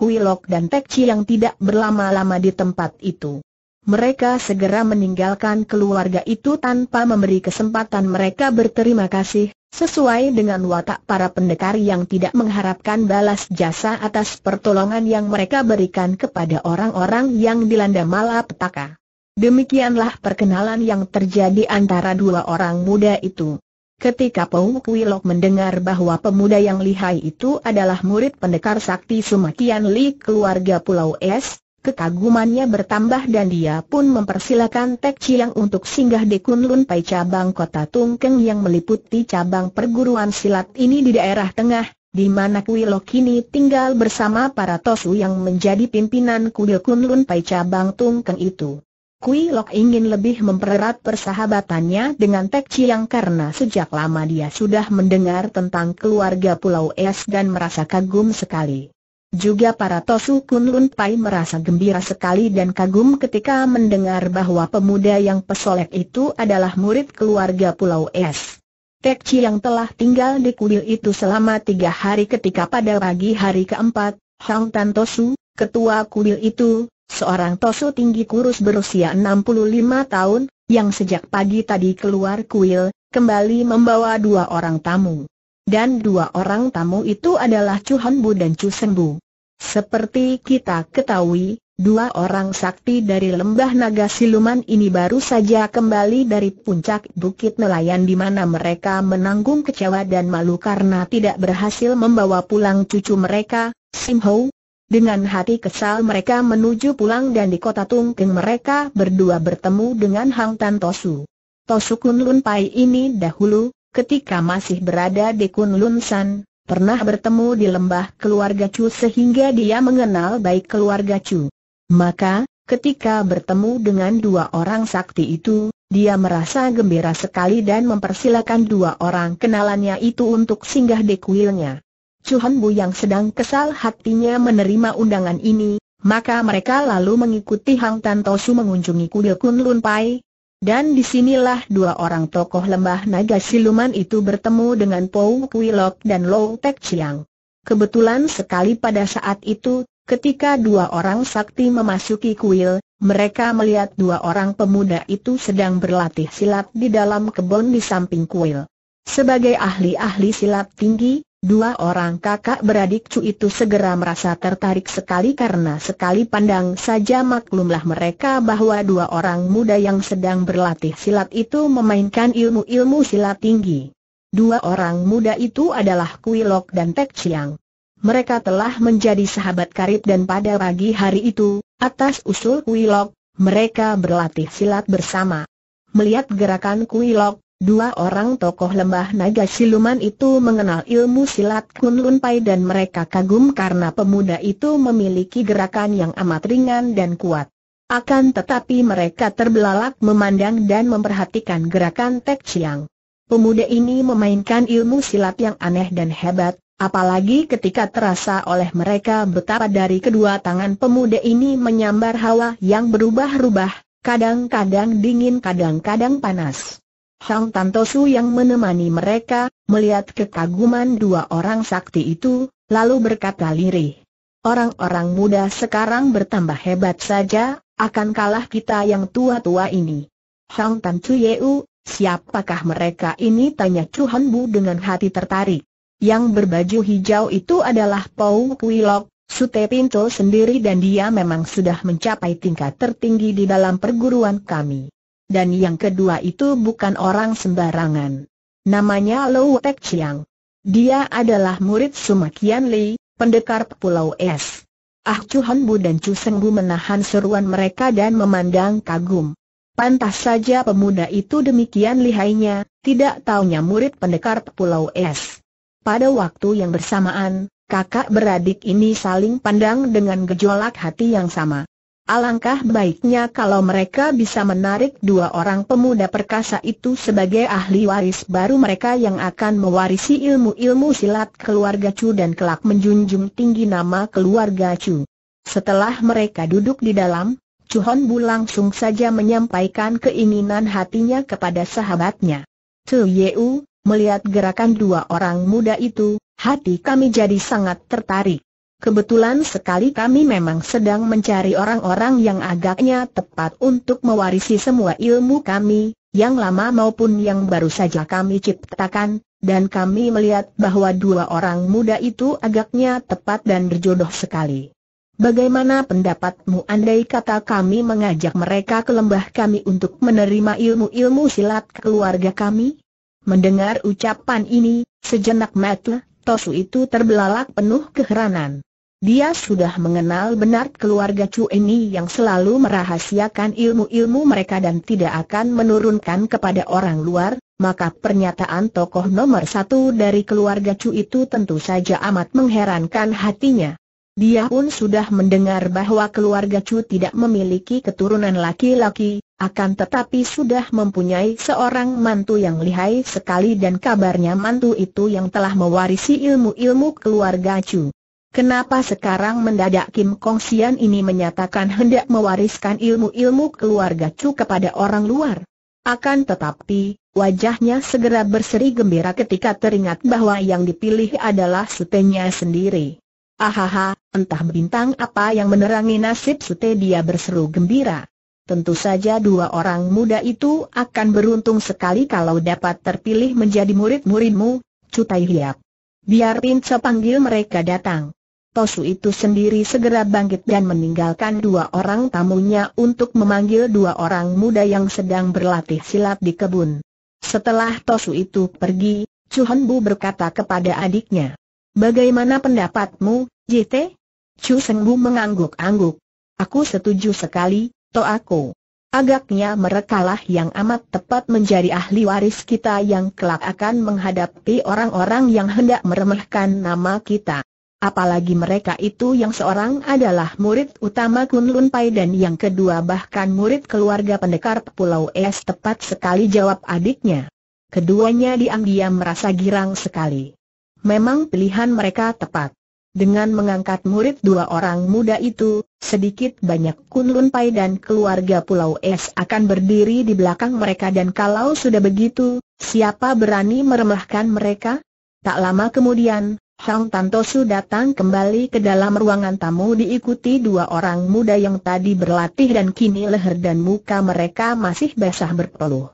Kuilok dan Tek yang tidak berlama-lama di tempat itu. Mereka segera meninggalkan keluarga itu tanpa memberi kesempatan mereka berterima kasih, sesuai dengan watak para pendekar yang tidak mengharapkan balas jasa atas pertolongan yang mereka berikan kepada orang-orang yang dilanda malapetaka. Demikianlah perkenalan yang terjadi antara dua orang muda itu. Ketika Pong Kuilok mendengar bahwa pemuda yang lihai itu adalah murid pendekar sakti Sumakian Li keluarga Pulau Es, kekagumannya bertambah dan dia pun mempersilakan Tek Chiang untuk singgah di Kunlun Pai cabang kota Tungkeng yang meliputi cabang perguruan silat ini di daerah tengah, di mana Kuilok kini tinggal bersama para Tosu yang menjadi pimpinan kuil Kunlun Pai cabang Tungkeng itu. Kui Lok ingin lebih mempererat persahabatannya dengan Tek Chiang karena sejak lama dia sudah mendengar tentang keluarga Pulau Es dan merasa kagum sekali. Juga para Tosu Kun Lun Pai merasa gembira sekali dan kagum ketika mendengar bahwa pemuda yang pesolek itu adalah murid keluarga Pulau Es. Tek Chiang telah tinggal di kuil itu selama tiga hari ketika pada pagi hari keempat, Hang Tan Tosu, ketua kuil itu, Seorang tosu tinggi kurus berusia 65 tahun, yang sejak pagi tadi keluar kuil, kembali membawa dua orang tamu. Dan dua orang tamu itu adalah Chu dan Chu Bu. Seperti kita ketahui, dua orang sakti dari lembah naga siluman ini baru saja kembali dari puncak bukit nelayan di mana mereka menanggung kecewa dan malu karena tidak berhasil membawa pulang cucu mereka, Sim Ho, dengan hati kesal mereka menuju pulang dan di kota Tungkeng mereka berdua bertemu dengan Hang Tan Tosu. Tosu Kun Lun Pai ini dahulu, ketika masih berada di Kun Lun San, pernah bertemu di lembah keluarga Chu sehingga dia mengenal baik keluarga Chu. Maka, ketika bertemu dengan dua orang sakti itu, dia merasa gembira sekali dan mempersilakan dua orang kenalannya itu untuk singgah di kuilnya. Chuhan Bu yang sedang kesal hatinya menerima undangan ini, maka mereka lalu mengikuti Hang Tan Tosu mengunjungi kuil Kun Lun Pai. Dan di sinilah dua orang tokoh lembah naga siluman itu bertemu dengan Pou Lok dan Lo Tek Chiang. Kebetulan sekali pada saat itu, ketika dua orang sakti memasuki kuil, mereka melihat dua orang pemuda itu sedang berlatih silat di dalam kebun di samping kuil. Sebagai ahli-ahli silat tinggi, Dua orang kakak beradik Cu itu segera merasa tertarik sekali karena sekali pandang saja maklumlah mereka bahwa dua orang muda yang sedang berlatih silat itu memainkan ilmu-ilmu silat tinggi. Dua orang muda itu adalah Kuilok dan Tek Chiang. Mereka telah menjadi sahabat karib dan pada pagi hari itu, atas usul Kuilok, mereka berlatih silat bersama. Melihat gerakan Kuilok, Dua orang tokoh lembah naga siluman itu mengenal ilmu silat Kun Lun Pai dan mereka kagum karena pemuda itu memiliki gerakan yang amat ringan dan kuat. Akan tetapi mereka terbelalak memandang dan memperhatikan gerakan Tek Chiang. Pemuda ini memainkan ilmu silat yang aneh dan hebat, apalagi ketika terasa oleh mereka betapa dari kedua tangan pemuda ini menyambar hawa yang berubah-ubah, kadang-kadang dingin kadang-kadang panas. Hang Tantosu yang menemani mereka, melihat kekaguman dua orang sakti itu, lalu berkata lirih. Orang-orang muda sekarang bertambah hebat saja, akan kalah kita yang tua-tua ini. Hang Tan Yeu, siapakah mereka ini? Tanya Chu Bu dengan hati tertarik. Yang berbaju hijau itu adalah Pau Kuilok, Sute Pinto sendiri dan dia memang sudah mencapai tingkat tertinggi di dalam perguruan kami dan yang kedua itu bukan orang sembarangan. Namanya Lou Tek Chiang. Dia adalah murid Sumakian Li, pendekar Pulau Es. Ah Chu Han Bu dan Chu Seng Bu menahan seruan mereka dan memandang kagum. Pantas saja pemuda itu demikian lihainya, tidak taunya murid pendekar Pulau Es. Pada waktu yang bersamaan, kakak beradik ini saling pandang dengan gejolak hati yang sama. Alangkah baiknya kalau mereka bisa menarik dua orang pemuda perkasa itu sebagai ahli waris baru mereka yang akan mewarisi ilmu-ilmu silat keluarga Chu dan kelak menjunjung tinggi nama keluarga Chu. Setelah mereka duduk di dalam, Chu Hon Bu langsung saja menyampaikan keinginan hatinya kepada sahabatnya. Tu Yeu, melihat gerakan dua orang muda itu, hati kami jadi sangat tertarik. Kebetulan sekali kami memang sedang mencari orang-orang yang agaknya tepat untuk mewarisi semua ilmu kami, yang lama maupun yang baru saja kami ciptakan, dan kami melihat bahwa dua orang muda itu agaknya tepat dan berjodoh sekali. Bagaimana pendapatmu andai kata kami mengajak mereka ke lembah kami untuk menerima ilmu-ilmu silat keluarga kami? Mendengar ucapan ini, sejenak mata, Tosu itu terbelalak penuh keheranan. Dia sudah mengenal benar keluarga Chu ini yang selalu merahasiakan ilmu-ilmu mereka dan tidak akan menurunkan kepada orang luar, maka pernyataan tokoh nomor satu dari keluarga Chu itu tentu saja amat mengherankan hatinya. Dia pun sudah mendengar bahwa keluarga Chu tidak memiliki keturunan laki-laki, akan tetapi sudah mempunyai seorang mantu yang lihai sekali dan kabarnya mantu itu yang telah mewarisi ilmu-ilmu keluarga Chu. Kenapa sekarang mendadak Kim Kong Sian ini menyatakan hendak mewariskan ilmu-ilmu keluarga Chu kepada orang luar? Akan tetapi, wajahnya segera berseri gembira ketika teringat bahwa yang dipilih adalah sutenya sendiri. Ahaha, entah bintang apa yang menerangi nasib Sute dia berseru gembira. Tentu saja dua orang muda itu akan beruntung sekali kalau dapat terpilih menjadi murid-muridmu, Cutai Hiap. Biar Pince panggil mereka datang. Tosu itu sendiri segera bangkit dan meninggalkan dua orang tamunya untuk memanggil dua orang muda yang sedang berlatih silat di kebun. Setelah Tosu itu pergi, Chu Bu berkata kepada adiknya, Bagaimana pendapatmu, JT? Chu Sengbu mengangguk-angguk. Aku setuju sekali, to aku. Agaknya merekalah yang amat tepat menjadi ahli waris kita yang kelak akan menghadapi orang-orang yang hendak meremehkan nama kita. Apalagi mereka itu yang seorang adalah murid utama Kun Lun Pai dan yang kedua bahkan murid keluarga pendekar Pulau Es tepat sekali jawab adiknya. Keduanya diam-diam merasa girang sekali. Memang pilihan mereka tepat. Dengan mengangkat murid dua orang muda itu, sedikit banyak Kun Lun Pai dan keluarga Pulau Es akan berdiri di belakang mereka dan kalau sudah begitu, siapa berani meremehkan mereka? Tak lama kemudian, Hang Tantosu datang kembali ke dalam ruangan tamu diikuti dua orang muda yang tadi berlatih dan kini leher dan muka mereka masih basah berpeluh.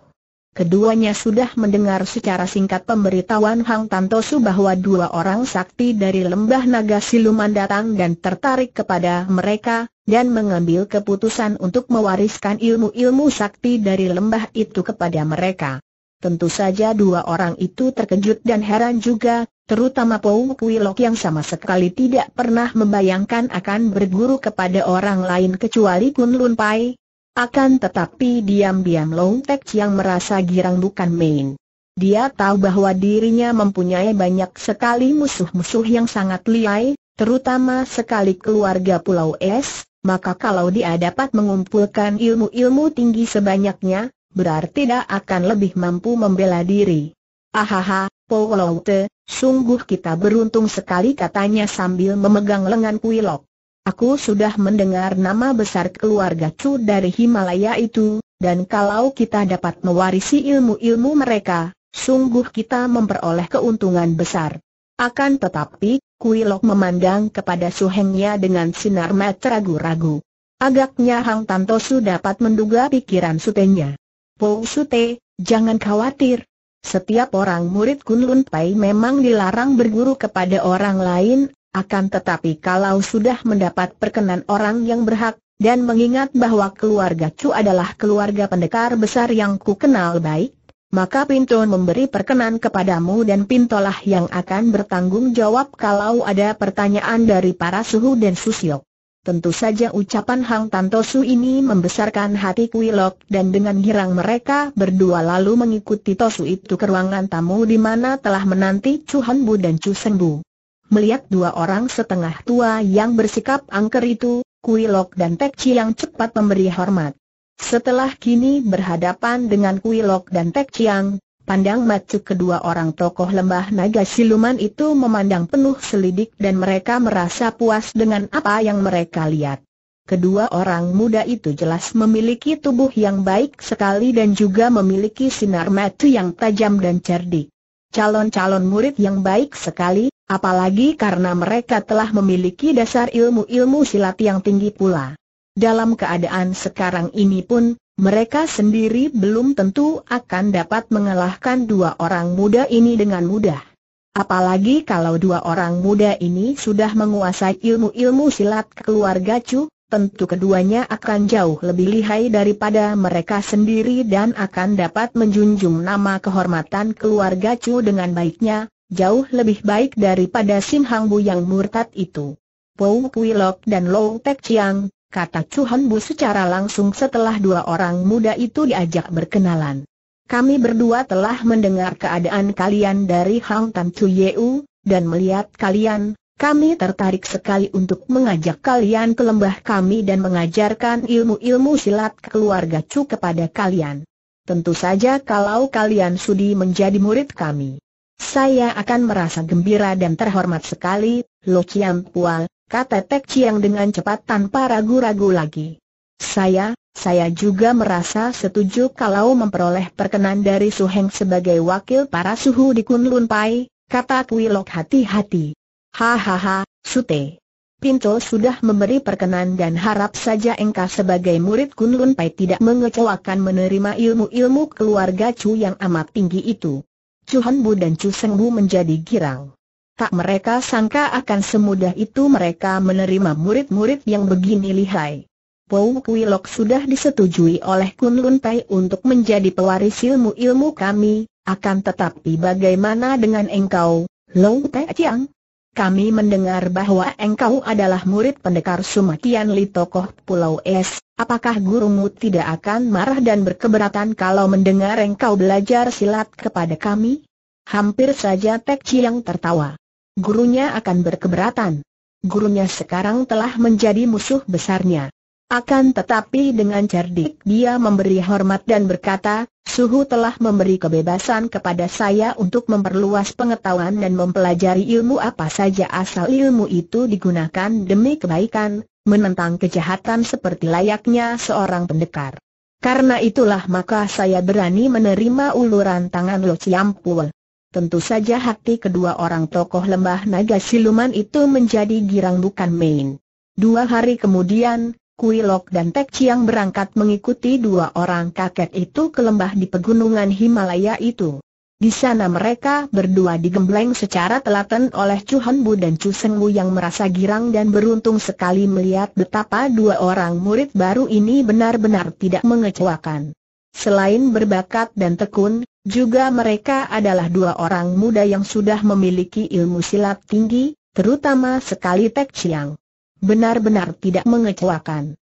Keduanya sudah mendengar secara singkat pemberitahuan Hang Tantosu bahwa dua orang sakti dari lembah naga siluman datang dan tertarik kepada mereka, dan mengambil keputusan untuk mewariskan ilmu-ilmu sakti dari lembah itu kepada mereka. Tentu saja dua orang itu terkejut dan heran juga, terutama Pou Kuilok yang sama sekali tidak pernah membayangkan akan berguru kepada orang lain kecuali Kun Lun Pai, akan tetapi diam-diam Long Tek Chiang merasa girang bukan main. Dia tahu bahwa dirinya mempunyai banyak sekali musuh-musuh yang sangat liai, terutama sekali keluarga Pulau Es, maka kalau dia dapat mengumpulkan ilmu-ilmu tinggi sebanyaknya, berarti tidak akan lebih mampu membela diri. Ahaha, Po Te, sungguh kita beruntung sekali katanya sambil memegang lengan Kuilok. Aku sudah mendengar nama besar keluarga Chu dari Himalaya itu, dan kalau kita dapat mewarisi ilmu-ilmu mereka, sungguh kita memperoleh keuntungan besar. Akan tetapi, Kuilok memandang kepada suhengnya dengan sinar mata ragu-ragu. Agaknya Hang Tantosu dapat menduga pikiran sutenya. Po Sute, jangan khawatir. Setiap orang murid Kunlun Pai memang dilarang berguru kepada orang lain, akan tetapi kalau sudah mendapat perkenan orang yang berhak, dan mengingat bahwa keluarga Chu adalah keluarga pendekar besar yang ku kenal baik, maka Pinto memberi perkenan kepadamu dan Pintolah yang akan bertanggung jawab kalau ada pertanyaan dari para suhu dan susiok. Tentu saja ucapan Hang Tantosu ini membesarkan hati Kuilok dan dengan girang mereka berdua lalu mengikuti Tosu itu ke ruangan tamu di mana telah menanti Chu Bu dan Chu Bu. Melihat dua orang setengah tua yang bersikap angker itu, Kuilok dan Tek Chiang cepat memberi hormat. Setelah kini berhadapan dengan Kuilok dan Tek Chiang, pandang macu kedua orang tokoh lembah naga siluman itu memandang penuh selidik dan mereka merasa puas dengan apa yang mereka lihat. Kedua orang muda itu jelas memiliki tubuh yang baik sekali dan juga memiliki sinar mata yang tajam dan cerdik. Calon-calon murid yang baik sekali, apalagi karena mereka telah memiliki dasar ilmu-ilmu silat yang tinggi pula. Dalam keadaan sekarang ini pun, mereka sendiri belum tentu akan dapat mengalahkan dua orang muda ini dengan mudah. Apalagi kalau dua orang muda ini sudah menguasai ilmu-ilmu silat keluarga Chu, tentu keduanya akan jauh lebih lihai daripada mereka sendiri dan akan dapat menjunjung nama kehormatan keluarga Chu dengan baiknya, jauh lebih baik daripada Sim Hang Bu yang murtad itu. Pou Kuilok dan Lo Tek Chiang, kata Chu Bu secara langsung setelah dua orang muda itu diajak berkenalan. Kami berdua telah mendengar keadaan kalian dari Hang Tan Chu Yeu, dan melihat kalian, Kami tertarik sekali untuk mengajak kalian ke lembah kami dan mengajarkan ilmu-ilmu silat keluarga Chu kepada kalian. Tentu saja kalau kalian sudi menjadi murid kami. Saya akan merasa gembira dan terhormat sekali, Lo Chiam Pua, kata Tek Chiang dengan cepat tanpa ragu-ragu lagi. Saya, saya juga merasa setuju kalau memperoleh perkenan dari Su Heng sebagai wakil para suhu di Kunlun Pai, kata Kuilok hati-hati. Hahaha, Sute. Pinto sudah memberi perkenan dan harap saja engkau sebagai murid Kunlun Pai tidak mengecewakan menerima ilmu-ilmu keluarga Chu yang amat tinggi itu. Chu Bu dan Chu Bu menjadi girang. Tak mereka sangka akan semudah itu mereka menerima murid-murid yang begini lihai. Pou Kuilok sudah disetujui oleh Kunlun Pai untuk menjadi pewaris ilmu-ilmu kami, akan tetapi bagaimana dengan engkau, Long Tai Chiang? Kami mendengar bahwa engkau adalah murid pendekar Sumakian Li tokoh Pulau Es, apakah gurumu tidak akan marah dan berkeberatan kalau mendengar engkau belajar silat kepada kami? Hampir saja Tek Chiang tertawa. Gurunya akan berkeberatan. Gurunya sekarang telah menjadi musuh besarnya. Akan tetapi dengan cerdik dia memberi hormat dan berkata, Suhu telah memberi kebebasan kepada saya untuk memperluas pengetahuan dan mempelajari ilmu apa saja asal ilmu itu digunakan demi kebaikan, menentang kejahatan seperti layaknya seorang pendekar. Karena itulah maka saya berani menerima uluran tangan Lo Ciampul. Tentu saja hati kedua orang tokoh lembah naga siluman itu menjadi girang bukan main. Dua hari kemudian, Kuilok dan Tek Chiang berangkat mengikuti dua orang kakek itu ke lembah di pegunungan Himalaya itu. Di sana mereka berdua digembleng secara telaten oleh Chu Han Bu dan Chu Seng Wu yang merasa girang dan beruntung sekali melihat betapa dua orang murid baru ini benar-benar tidak mengecewakan. Selain berbakat dan tekun, juga mereka adalah dua orang muda yang sudah memiliki ilmu silat tinggi, terutama sekali Tek Chiang benar-benar tidak mengecewakan.